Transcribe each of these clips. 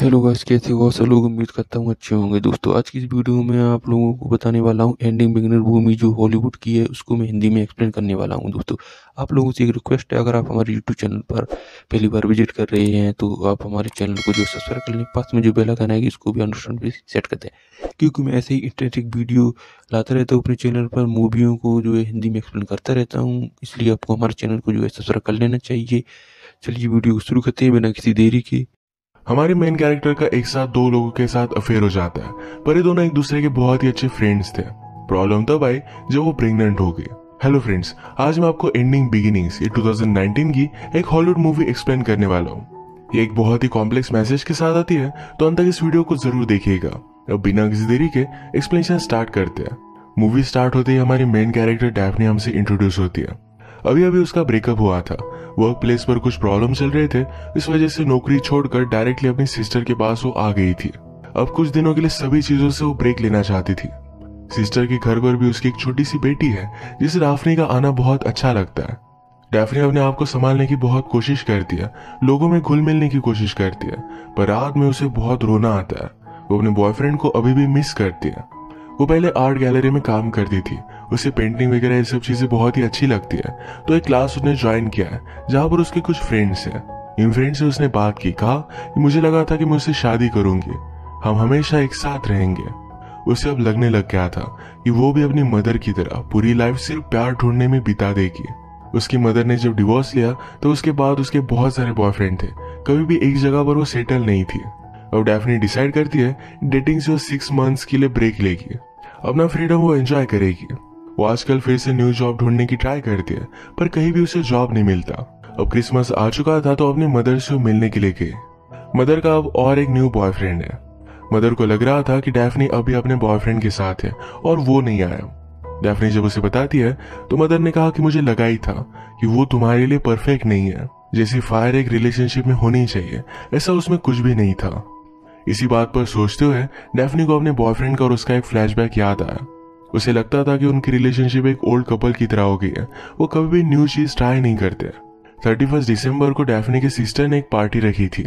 Hello guys कैसे हो सब लोग? उम्मीद करता हूँ अच्छे होंगे। दोस्तों, आज की इस वीडियो में आप लोगों को बताने वाला हूँ एंडिंग बिगनर भूमि जो हॉलीवुड की है, उसको मैं हिंदी में एक्सप्लेन करने वाला हूँ। दोस्तों, आप लोगों से एक रिक्वेस्ट है, अगर आप हमारे यूट्यूब चैनल पर पहली बार विज़िट कर रहे हैं तो आप हमारे चैनल को जो सब्सक्राइब कर लें, पास में जो बेल आइकन आएगी, उसको भी अनुसरण पर सेट कर दें। क्योंकि मैं ऐसे ही इंटरेस्टिंग वीडियो लाता रहता हूँ अपने चैनल पर, मूवियों को जो है हिंदी में एक्सप्लेन करता रहता हूँ, इसलिए आपको हमारे चैनल को जो है सब्सक्राइब कर लेना चाहिए। चलिए वीडियो शुरू करते हैं बिना किसी देरी के। हमारे मेन कैरेक्टर का एक साथ दो लोगों के साथ अफेयर हो जाता है, पर ये दोनों एक दूसरे के बहुत ही अच्छे फ्रेंड्स थे। प्रॉब्लम तब आई जब वो प्रेग्नेंट हो गई हेलो फ्रेंड्स आज मैं आपको एंडिंग बिगिनिंग्स ये 2019 की एक हॉलीवुड मूवी एक्सप्लेन करने वाला हूँ। ये एक बहुत ही कॉम्प्लेक्स मैसेज के साथ आती है तो अंत तक इस वीडियो को ज़रूर देखिएगा। अब बिना किसी देरी के एक्सप्लेनेशन स्टार्ट करते हैं। मूवी स्टार्ट होते ही हमारी मेन कैरेक्टर डैफनी हमसे इंट्रोड्यूस होती है। अभी अभी उसका ब्रेकअप हुआ था। वर्क प्लेस पर कुछ प्रॉब्लम चल रहे थे, इस वजह से नौकरी छोड़कर डायरेक्टली अपनी सिस्टर के पास वो आ गई थी। अब कुछ दिनों के लिए सभी चीज़ों से वो ब्रेक लेना चाहती थी। सिस्टर के घर पर भी उसकी एक छोटी सी बेटी है, जिसे राफनी का आना बहुत अच्छा लगता है। डैफनी अपने आप को संभालने की बहुत कोशिश करती है, लोगों में घुल मिलने की कोशिश करती है, पर रात में उसे बहुत रोना आता है। वो अपने बॉयफ्रेंड को अभी भी मिस करती है। वो पहले आर्ट गैलरी में काम करती थी उसे पेंटिंग वगैरह ये सब चीज़ें बहुत ही अच्छी लगती है। तो एक क्लास उसने ज्वाइन किया है, जहाँ पर उसके कुछ फ्रेंड्स हैं। इन फ्रेंड से उसने बात की, कहा कि मुझे लगा था कि मैं उससे शादी करूँगी। हम हमेशा एक साथ रहेंगे। उसे अब लगने लग गया था कि वो भी अपनी मदर की तरह पूरी लाइफ सिर्फ़ प्यार ढूँढने में बिता देगी। उसकी मदर ने जब डिवोर्स लिया तो उसके बाद उसके बहुत सारे बॉयफ्रेंड थे। कभी भी एक जगह पर वो सेटल नहीं थी। अब डेफिनेट डिसाइड करती है डेटिंग से वो सिक्स मंथ्स के लिए ब्रेक लेगी। अपना फ्रीडम वो एंजॉय करेगी। वो आजकल फिर से न्यू जॉब ढूँढने की ट्राई करती है, पर कहीं भी उसे जॉब नहीं मिलता। अब क्रिसमस आ चुका था तो अपनी मदर से मिलने के लिए गई मदर का अब और एक न्यू बॉयफ्रेंड है। मदर को लग रहा था कि डैफनी अभी अपने बॉयफ्रेंड के साथ है, और वो नहीं आया। डैफनी जब उसे बताती है तो मदर ने कहा कि मुझे लगा ही था कि वो तुम्हारे लिए परफेक्ट नहीं है, जैसी फायर एक रिलेशनशिप में होनी चाहिए, ऐसा उसमें कुछ भी नहीं था। इसी बात पर सोचते हुए डेफनी को अपने बॉयफ्रेंड का और उसका एक फ्लैशबैक याद आया। उसे लगता था कि उनकी रिलेशनशिप एक ओल्ड कपल की तरह हो गई है। वो कभी भी न्यू चीज़ ट्राई नहीं करते। थर्टी फ़र्स्ट दिसंबर को डेफनी के सिस्टर ने एक पार्टी रखी थी।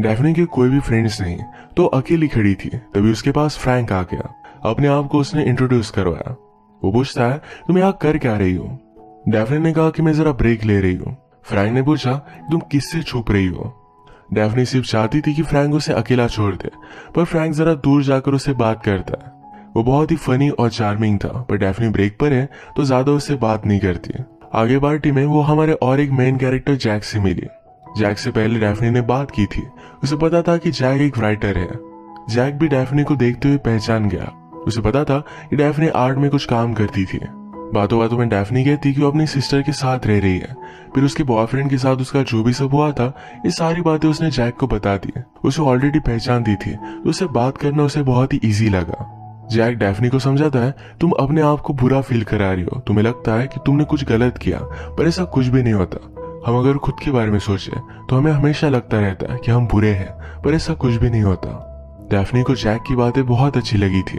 डेफनी के कोई भी फ्रेंड्स नहीं तो अकेली खड़ी थी। तभी उसके पास फ्रैंक आ गया। अपने आप को उसने इंट्रोड्यूस करवाया। वो पूछता है, तुम यहाँ कर क्या रही हो? डेफनी ने कहा कि मैं जरा ब्रेक ले रही हूँ। फ्रैंक ने पूछा, तुम किससे छुप रही हो? डेफनी सिर्फ़ चाहती थी कि फ्रैंक उसे अकेला छोड़ दे, पर फ्रैंक जरा दूर जाकर उसे बात करता है। वो बहुत ही फनी और चार्मिंग था पर डेफनी ब्रेक पर है तो ज़्यादा उससे बात नहीं करती आगे पार्टी में वो हमारे और एक मेन कैरेक्टर जैक से मिली। जैक से पहले डेफनी ने बात की थी। उसे पता था कि जैक एक राइटर है। जैक भी डेफनी को देखते हुए पहचान गया। उसे पता था कि डेफनी आर्ट में कुछ काम करती थी। बातों बातों में डेफनी कहती कि वो अपनी सिस्टर के साथ रह रही है। फिर उसके बॉयफ्रेंड के साथ उसका जो भी सब हुआ था, ये सारी बातें उसने जैक को बता दी उसे ऑलरेडी पहचान दी थी। तो उसे बात करना उसे बहुत ही ईजी लगा। जैक डेफनी को समझाता है, तुम अपने आप को बुरा फील करा रही हो। तुम्हें लगता है कि तुमने कुछ गलत किया, पर ऐसा कुछ भी नहीं होता। हम अगर खुद के बारे में सोचे तो हमें हमेशा लगता रहता है कि हम बुरे हैं, पर ऐसा कुछ भी नहीं होता। डेफनी को जैक की बातें बहुत अच्छी लगी थी।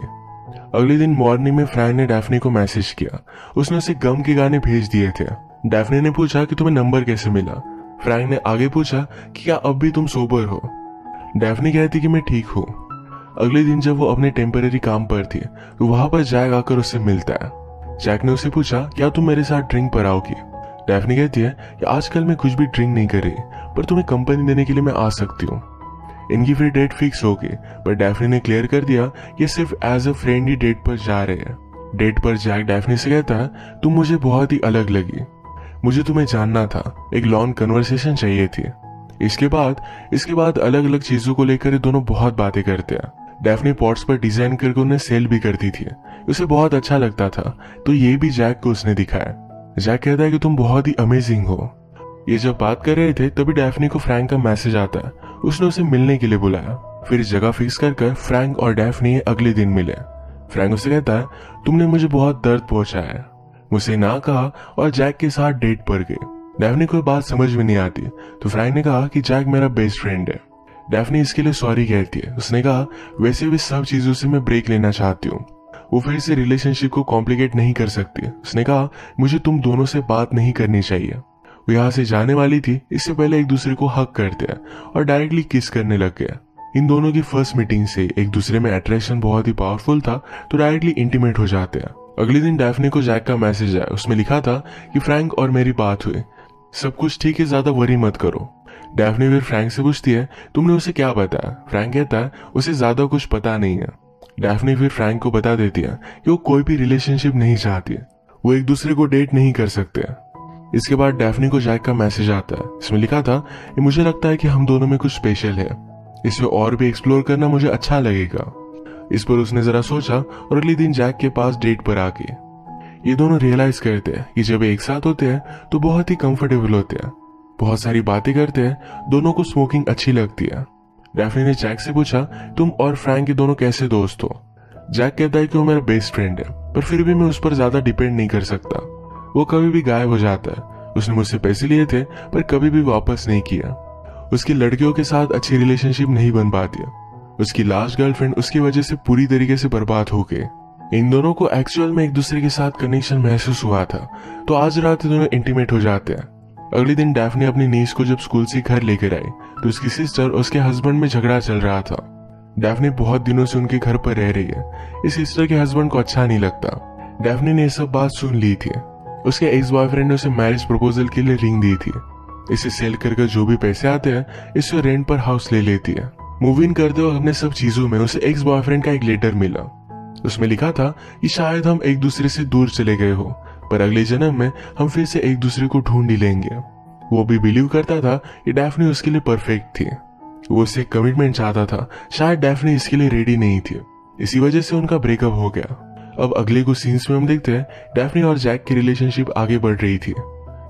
अगले दिन मॉर्निंग में फ्रैंक ने डेफनी को मैसेज किया। उसने उसे गम के गाने भेज दिए थे। डेफनी ने पूछा कि तुम्हें नंबर कैसे मिला? फ्रैंक ने आगे पूछा कि क्या अब भी तुम सोबर हो? डेफनी कहती कि मैं ठीक हूँ। अगले दिन जब वो अपने टेम्पररी काम पर थी तो वहाँ पर जैक आकर उससे मिलता है। जैक ने उससे पूछा, क्या तुम मेरे साथ ड्रिंक पर आओगी? डेफनी कहती है कि आजकल मैं कुछ भी ड्रिंक नहीं कर रही, पर तुम्हें कंपनी देने के लिए मैं आ सकती हूँ। इनकी फिर डेट फिक्स हो गई, पर डेफनी ने क्लियर कर दिया कि सिर्फ़ एज अ फ्रेंड ही डेट पर जा रहे हैं। डेट पर जैक डेफनी से कहता है, तुम मुझे बहुत ही अलग लगी। मुझे तुम्हें जानना था। एक लॉन्ग कन्वर्सेशन चाहिए थी। इसके बाद इसके बाद अलग अलग चीज़ों को लेकर दोनों बहुत बातें करते हैं। डेफनी पॉट्स पर डिज़ाइन करके उन्हें सेल भी करती थी। उसे बहुत अच्छा लगता था। तो ये भी जैक को उसने दिखाया। जैक कहता है कि तुम बहुत ही अमेजिंग हो। ये जब बात कर रहे थे, तभी डेफनी को फ्रैंक का मैसेज आता है। उसने उसे मिलने के लिए बुलाया। फिर जगह फिक्स कर कर फ्रैंक और डेफनी अगले दिन मिले। फ्रैंक उसे कहता है, तुमने मुझे बहुत दर्द पहुँचाया है। मुझसे ना कहा और जैक के साथ डेट पर गए। डेफनी को बात समझ में नहीं आती। तो फ्रैंक ने कहा कि जैक मेरा बेस्ट फ्रेंड है। डेफनी इसके लिए सॉरी कहती है। उसने कहा, वैसे भी सब चीज़ों से मैं ब्रेक लेना चाहती हूँ। वो फिर से रिलेशनशिप को कॉम्प्लिकेट नहीं कर सकती उसने कहा, मुझे तुम दोनों से बात नहीं करनी चाहिए। वो यहाँ से जाने वाली थी, इससे पहले एक दूसरे को हक करते हैं और डायरेक्टली किस करने लग गया इन दोनों की फ़र्स्ट मीटिंग से एक दूसरे में अट्रैक्शन बहुत ही पावरफुल था तो डायरेक्टली इंटीमेट हो जाते हैं। अगले दिन डैफने को जैक का मैसेज आया। उसमें लिखा था कि फ्रैंक और मेरी बात हुई। सब कुछ ठीक है, ज़्यादा वरी मत करो। डैफने फिर फ्रैंक से पूछती है, तुमने उसे क्या बताया? फ्रैंक कहता है, उसे ज़्यादा कुछ पता नहीं है। डैफने फिर फ्रैंक को बता देती है कि वो कोई भी रिलेशनशिप नहीं चाहती है। वो एक दूसरे को डेट नहीं कर सकते इसके बाद डैफनी को जैक का मैसेज आता है। इसमें लिखा था कि मुझे लगता है कि हम दोनों में कुछ स्पेशल है। इसे और भी एक्सप्लोर करना मुझे अच्छा लगेगा। इस पर उसने जरा सोचा और अगले दिन जैक के पास डेट पर आके ये दोनों रियलाइज़ करते हैं कि जब एक साथ होते हैं तो बहुत ही कंफर्टेबल होते हैं। बहुत सारी बातें करते हैं, दोनों को स्मोकिंग अच्छी लगती है। डैफनी ने जैक से पूछा, तुम और फ्रैंक के दोनों कैसे दोस्त हो? जैक कहता है कि वो मेरा बेस्ट फ्रेंड है, पर फिर भी मैं उस पर ज़्यादा डिपेंड नहीं कर सकता। वो कभी भी गायब हो जाता है। उसने मुझसे पैसे लिए थे, पर कभी भी वापस नहीं किया। उसकी लड़कियों के साथ अच्छी रिलेशनशिप नहीं बन पाती। उसकी लास्ट गर्लफ्रेंड उसकी वजह से पूरी तरीके से बर्बाद हो गए। इन दोनों को एक्चुअल में एक दूसरे के साथ कनेक्शन महसूस हुआ था तो आज रात दोनों इंटीमेट हो जाते हैं। अगले दिन डैफने अपनी नीस को जब स्कूल से घर लेकर आई तो उसकी सिस्टर और उसके हस्बैंड में झगड़ा चल रहा था। डैफने बहुत दिनों से उनके घर पर रह रही है। इस सिस्टर के हस्बैंड को अच्छा नहीं लगता। डैफने ने सब बात सुन ली थी। उसके एक्स बॉयफ्रेंड ने उसे मैरिज प्रपोजल के लिए रिंग दी थी। इसे सेल करके जो भी पैसे आते हैं इससे रेंट पर हाउस ले लेती है। मूव इन करते हुए अपने सब चीज़ों में उसे एक्स बॉयफ्रेंड का एक लेटर मिला। उसमें लिखा था कि शायद हम एक दूसरे से दूर चले गए हो। पर अगले जन्म में हम फिर से एक दूसरे को ढूंढ ही लेंगे। वो भी बिलीव करता था कि डैफनी उसके लिए परफेक्ट थी। वो उससे कमिटमेंट चाहता था। शायद डैफनी इसके लिए रेडी नहीं थी। इसी वजह से उनका ब्रेकअप हो गया। अब अगले कुछ सीन्स में हम देखते हैं डैफनी और जैक की रिलेशनशिप आगे बढ़ रही थी।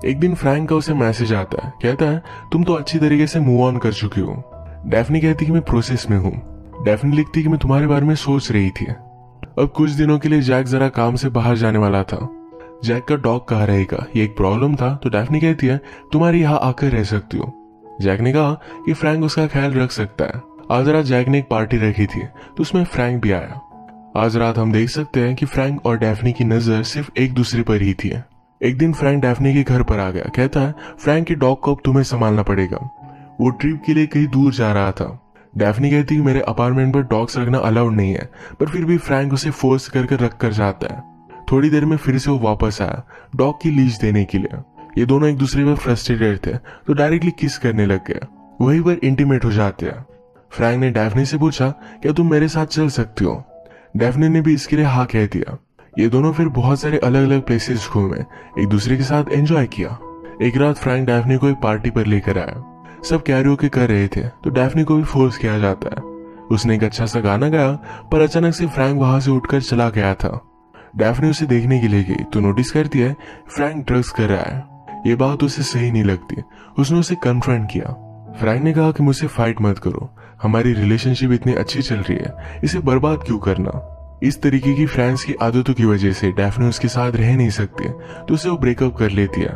एक दिन फ्रैंक का उसे मैसेज आता है। कहता है, तुम तो अच्छी तरीके से मूव ऑन कर चुकी हो। डैफनी कहती कि मैं प्रोसेस में हूँ। डैफनी लिखती कि मैं तुम्हारे बारे में सोच रही थी। अब कुछ दिनों के लिए जैक जरा काम से बाहर जाने वाला था। जैक का डॉग कहा रहेगा? ये एक प्रॉब्लम था तो डैफनी कहती है, तुम्हारी यहाँ आकर रह सकती हो। जैक ने कहा कि फ्रैंक उसका ख्याल रख सकता है। आज रात जैक ने एक पार्टी रखी थी तो उसमें फ्रैंक भी आया। आज रात हम देख सकते हैं कि फ्रैंक और डैफनी की नज़र सिर्फ़ एक दूसरे पर ही थी। एक दिन फ्रैंक डैफनी के घर पर आ गया। कहता है फ्रैंक के डॉग को अब तुम्हें संभालना पड़ेगा। वो ट्रिप के लिए कहीं दूर जा रहा था। डैफनी कहती है मेरे अपार्टमेंट पर डॉग्स रखना अलाउड नहीं है, पर फिर भी फ्रैंक उसे फोर्स करके रख कर जाता है। थोड़ी देर में फिर से वो वापस आया, डॉग की लीज देने के लिए। ये दोनों एक दूसरे पर फ्रस्ट्रेटेड थे तो डायरेक्टली किस करने लग गया। वही पर इंटीमेट हो जाते हैं। फ्रैंक ने डैफनी से पूछा, क्या तुम मेरे साथ चल सकती हो? डैफनी ने भी इसके लिए हाँ कह दिया। ये दोनों फिर बहुत सारे अलग अलग प्लेसेस घूमे, एक दूसरे के साथ एंजॉय किया। एक रात फ्रैंक डैफनी को एक पार्टी पर लेकर आया। सब कैरियो के कर रहे थे तो डैफनी को भी फोर्स किया जाता है। उसने एक अच्छा सा गाना गाया, पर अचानक से फ्रैंक वहाँ से उठकर चला गया था। डैफनी उसे देखने के लिए गई तो नोटिस करती है फ्रैंक ड्रग्स कर रहा है। ये बात उसे सही नहीं लगती। उसने उसे कन्फ्रंट किया। फ्रैंक ने कहा कि मुझसे फाइट मत करो। हमारी रिलेशनशिप इतनी अच्छी चल रही है। इसे बर्बाद क्यों करना? इस तरीके की फ्रेंड्स की आदतों की वजह से डैफने उसके साथ रह नहीं सकती तो उसे वो ब्रेकअप कर लेती है।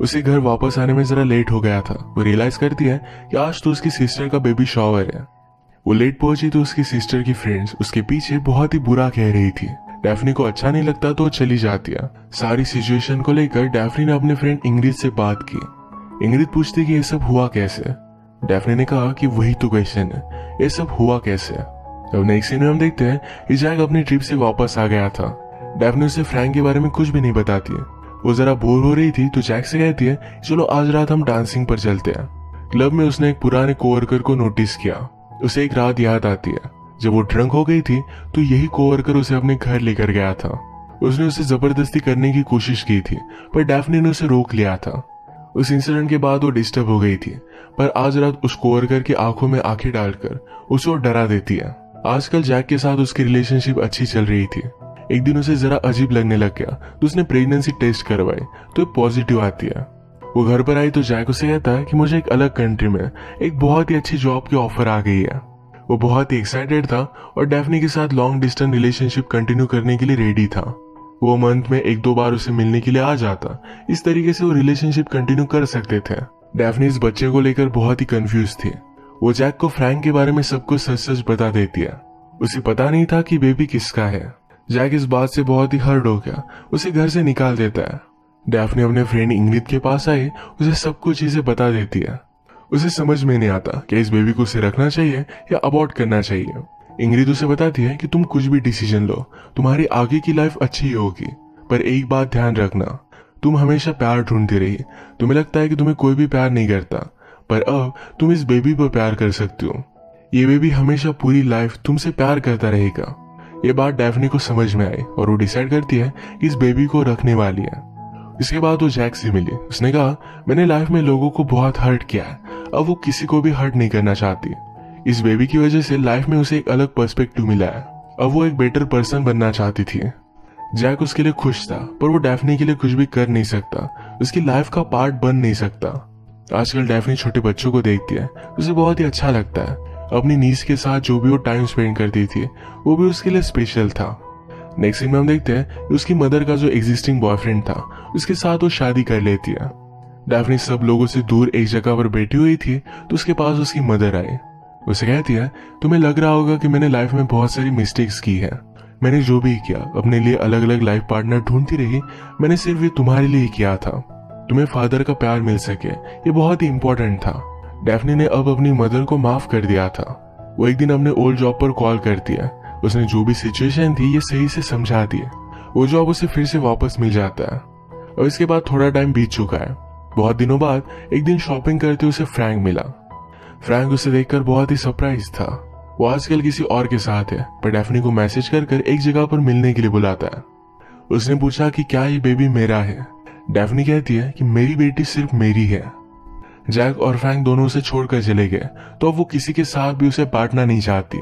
उसे घर वापस आने में जरा लेट हो गया था। वो रियलाइज़ करती है कि आज तो उसकी सिस्टर का बेबी शॉवर है। वो लेट पहुँची तो उसकी सिस्टर की फ्रेंड्स उसके पीछे बहुत ही बुरा कह रही थी। डैफनी को अच्छा नहीं लगता तो चली जाती है। सारी सिचुएशन को लेकर डैफनी ने अपने फ्रेंड इंग्रिड से बात की। इंग्रिड पूछती कि ये सब हुआ कैसे? डैफनी ने कहा कि वही तो क्वेश्चन है। ये सब हुआ कैसे? अब नेक्स्ट सीन में हम देखते हैं कि जैक अपनी ट्रिप से वापस आ गया था। डैफनी उसे फ्रैंक के बारे में कुछ भी नहीं बताती है। वो जरा बोर हो रही थी तो जैक से कहती है, चलो, आज रात हम डांसिंग पर चलते हैं। क्लब में उसने एक पुराने कोवर्कर को नोटिस किया। उसे एक रात याद आती है। जब वो ड्रंक हो गई थी तो यही कोवर्कर उसे अपने घर लेकर गया था। उसने उसे ज़बरदस्ती करने की कोशिश की थी, पर डैफनी ने उसे रोक लिया था। उस इंसिडेंट के बाद वो डिस्टर्ब हो गई थी, पर आज रात उस कोवर्कर की आँखों में आँखें डालकर उसे डरा देती है। आजकल जैक के साथ उसकी रिलेशनशिप अच्छी चल रही थी। एक दिन उसे जरा अजीब लगने लग गया तो उसने प्रेगनेंसी टेस्ट करवाई तो पॉजिटिव आती है। वो घर पर आई तो जैक उसे कहता है कि मुझे एक अलग कंट्री में एक बहुत ही अच्छी जॉब की ऑफ़र आ गई है। वो बहुत ही एक्साइटेड था और डेफनी के साथ लॉन्ग डिस्टेंस रिलेशनशिप कंटिन्यू करने के लिए रेडी था। वो मंथ में एक दो बार उसे मिलने के लिए आ जाता। इस तरीके से वो रिलेशनशिप कंटिन्यू कर सकते थे। डेफनी इस बच्चे को लेकर बहुत ही कंफ्यूज थी। वो जैक को फ्रैंक के बारे में सब कुछ सच सच बता देती है। उसे पता नहीं था कि बेबी किसका है। जैक इस बात से बहुत ही हर्ट हो गया। उसे घर से निकाल देता है। डेफनी अपने फ्रेंड इंग्रिड के पास आई उसे सब कुछ चीज़ें बता देती है। उसे समझ में नहीं आता कि इस बेबी को उसे रखना चाहिए या अबॉर्ट करना चाहिए। इंग्रिद उसे बताती है कि तुम कुछ भी डिसीज़न लो, तुम्हारी आगे की लाइफ अच्छी होगी, पर एक बात ध्यान रखना, तुम हमेशा प्यार ढूंढती रही तुम्हें लगता है कि तुम्हें कोई भी प्यार नहीं करता, पर अब तुम इस बेबी पर प्यार कर सकती हो। ये बेबी हमेशा पूरी लाइफ तुमसे प्यार करता रहेगा। ये बात डेफनी को समझ में आई और वो डिसाइड करती है कि इस बेबी को रखने वाली है। इसके बाद वो जैक से मिली। उसने कहा, मैंने लाइफ में लोगों को बहुत हर्ट किया है। अब वो किसी को भी हर्ट नहीं करना चाहती। इस बेबी की वजह से लाइफ में उसे एक अलग पर्सपेक्टिव मिला है। अब वो एक बेटर पर्सन बनना चाहती थी। जैक उसके लिए खुश था, पर वो डेफनी के लिए कुछ भी कर नहीं सकता। उसकी लाइफ का पार्ट बन नहीं सकता। आजकल डेफनी छोटे बच्चों को देखती है। उसे बहुत ही अच्छा लगता है। अपनी नीस के साथ जो भी वो टाइम स्पेंड करती थी, वो भी उसके लिए स्पेशल था। नेक्स्ट सीन में हम देखते हैं कि उसकी मदर का जो एग्जिस्टिंग बॉयफ्रेंड था, उसके साथ वो शादी कर लेती है। डेफनी सब लोगों से दूर एक जगह पर बैठी हुई थी तो उसके पास उसकी मदर आई। उसे कहती है, तुम्हें लग रहा होगा कि मैंने लाइफ में बहुत सारी मिस्टेक्स की है। मैंने जो भी किया, अपने लिए अलग अलग लाइफ पार्टनर ढूंढती रही, मैंने सिर्फ़ ये तुम्हारे लिए किया था। तुम्हें फादर का प्यार मिल सके, ये बहुत ही इंपॉर्टेंट था। डेफनी ने अब अपनी मदर को माफ़ कर दिया था। वो एक दिन अपने ओल्ड जॉब पर कॉल करती है। उसने जो भी सिचुएशन थी, ये सही से समझा दी वो जॉब उसे फिर से वापस मिल जाता है। और इसके बाद थोड़ा टाइम बीत चुका है। बहुत दिनों बाद एक दिन शॉपिंग करते उसे फ्रैंक मिला। फ्रैंक उसे देखकर बहुत ही सरप्राइज़ था। वो आजकल किसी और के साथ है, पर डेफनी को मैसेज कर कर एक जगह पर मिलने के लिए बुलाता है। उसने पूछा कि क्या ये बेबी मेरा है? डेफनी कहती है कि मेरी बेटी सिर्फ़ मेरी है। जैक और फ्रैंक दोनों उसे छोड़कर चले गए तो अब वो किसी के साथ भी उसे बांटना नहीं चाहती।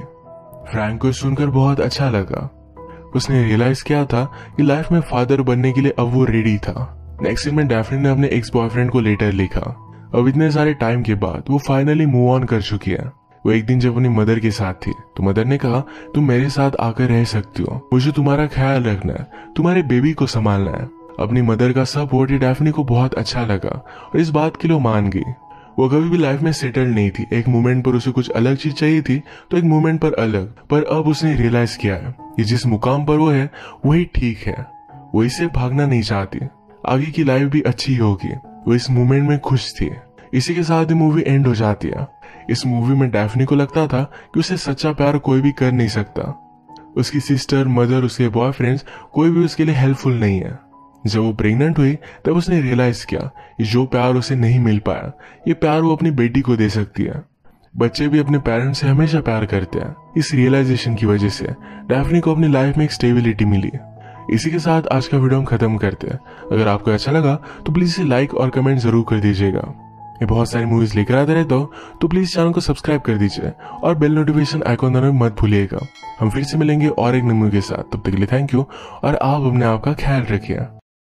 फ्रैंक को सुनकर बहुत अच्छा लगा। उसने रियलाइज़ किया था कि लाइफ में फादर बनने के लिए अब वो रेडी था। नेक्स्ट में डेफनी ने अपने एक्स बॉयफ्रेंड को लेटर लिखा। अब इतने सारे टाइम के बाद वो फाइनली मूव ऑन कर चुकी है। वो एक दिन जब अपनी मदर के साथ थी तो मदर ने कहा, तुम मेरे साथ आकर रह सकती हो। मुझे तुम्हारा ख्याल रखना है। तुम्हारे बेबी को संभालना है। अपनी मदर का सपोर्ट डेफनी को बहुत अच्छा लगा और इस बात के लिए मान गई। वो कभी भी लाइफ में सेटल नहीं थी। एक मोमेंट पर उसे कुछ अलग चीज़ चाहिए थी तो एक मोमेंट पर अलग। पर अब उसने रियलाइज़ किया है कि जिस मुकाम पर वो है, वही ठीक है। वो इसे भागना नहीं चाहती। आगे की लाइफ भी अच्छी होगी। वो इस मोमेंट में खुश थी। इसी के साथ ही मूवी एंड हो जाती है। इस मूवी में डैफनी को लगता था कि उसे सच्चा प्यार कोई भी कर नहीं सकता। उसकी सिस्टर मदर उसके बॉयफ्रेंड्स कोई भी उसके लिए हेल्पफुल नहीं है। जब वो प्रेग्नेंट हुई तब उसने रियलाइज़ किया कि जो प्यार उसे नहीं मिल पाया, ये प्यार वो अपनी बेटी को दे सकती है। बच्चे भी अपने पेरेंट्स से हमेशा प्यार करते हैं। इस रियलाइजेशन की वजह से डैफनी को अपनी लाइफ में एक स्टेबिलिटी मिली। इसी के साथ आज का वीडियो हम खत्म करते हैं। अगर आपको अच्छा लगा तो प्लीज़ इसे लाइक और कमेंट ज़रूर कर दीजिएगा। मैं बहुत सारी मूवीज़ लेकर आते रहता हूँ तो प्लीज़ चैनल को सब्सक्राइब कर दीजिए और बेल नोटिफिकेशन आइकॉन दबाना मत भूलिएगा। हम फिर से मिलेंगे और एक मूवी के साथ। तब तक के लिए थैंक यू और आप अपने आप का ख्याल रखिए।